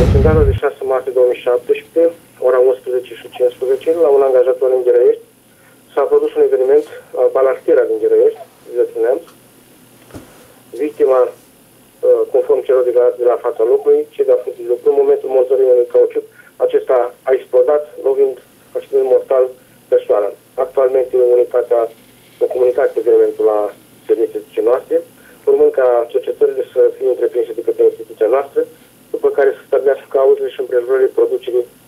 Deci, în data de 6 martie 2017, ora 11 și 15, la un angajator în Gherăiești, s-a produs un eveniment, balastiera din Gherăiești, județul Neamț. Victima, uh, conform celor de la, de la fața locului, cei de la funcție de lucru, în momentul montării unui cauciuc, acesta a explodat, lovind accident mortal persoana. Actualmente, unitatea a comunicat evenimentul la serviciile noastre, urmând ca cercetările să fie întreprinse de către instituția noastră, după care să stabilească cauzele și împrejurările producerii care au